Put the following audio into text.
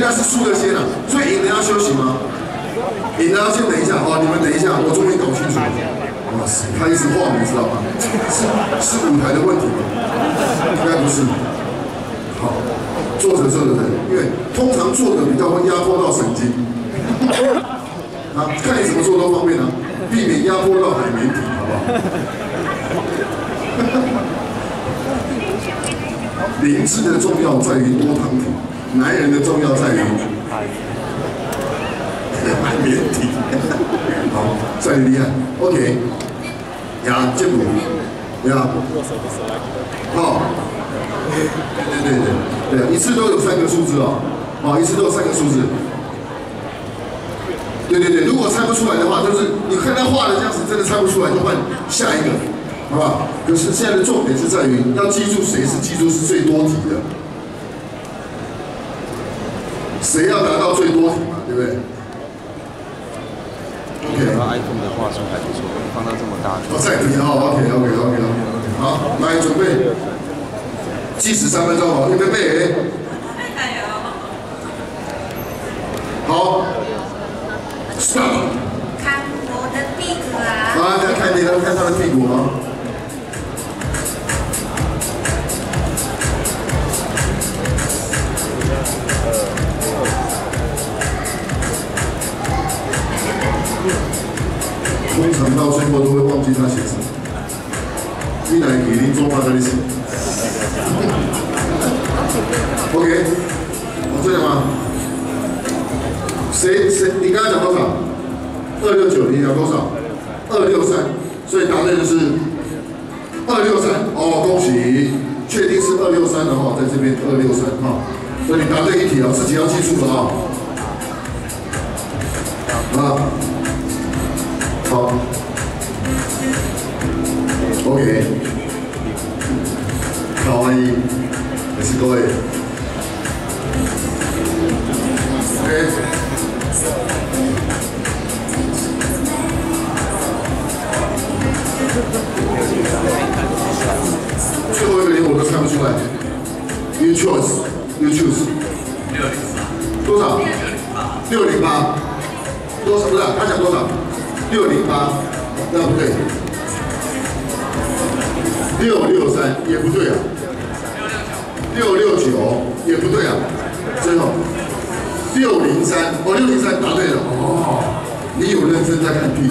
为他是输的先啊，所以赢的要休息吗？赢的要先等一下，哦，你们等一下，我终于搞清楚了。哇塞，他一直晃，你知道吗？是是舞台的问题吗？应该不是。好，坐着坐着的，因为通常坐着比较会压迫到神经。啊，看你怎么做都方便啊，避免压迫到海绵体，好不好？灵芝的重要在于多糖体，男人的重要在于海绵体。好，再厉害，OK。呀，肩骨，呀，好，对对对对对，一次都有三个数字哦，好，一次都有三个数字。对对对，如果猜不出来的话，就是你看他画的这样子，真的猜不出来，就换下一个，好不好？可是现在的重点是在于要记住谁是记住是最多题的，谁要拿到最多题嘛，对不对？OK。把 iPhone 的画质还不错，放到这么大。我再比好，OK OK OK OK，好，来准备，计时三分钟哦，预备备。好。看我的屁股啊！啊，在看你的，看他的屁股吗？通常到最后都会忘记他写什么。你来给林中华在你写。OK，我这样吗？谁谁？你刚才讲多少？二六九，你讲多少？二六三，所以答对的是二六三。哦，恭喜，确定是二六三的话，在这边二六三哈。所以你答对一题啊，自己要记住了啊。啊，好，OK，好，阿姨，谢谢各位。OK。最后一个连我都看不出来。You choose, you choose。六零八。多少？六零八。多少？不是，他讲多少？六零八，那不对。六六三也不对啊。六六九也不对啊。最后。六零三，哦，六零三答对了，哦，你有认真在看剧。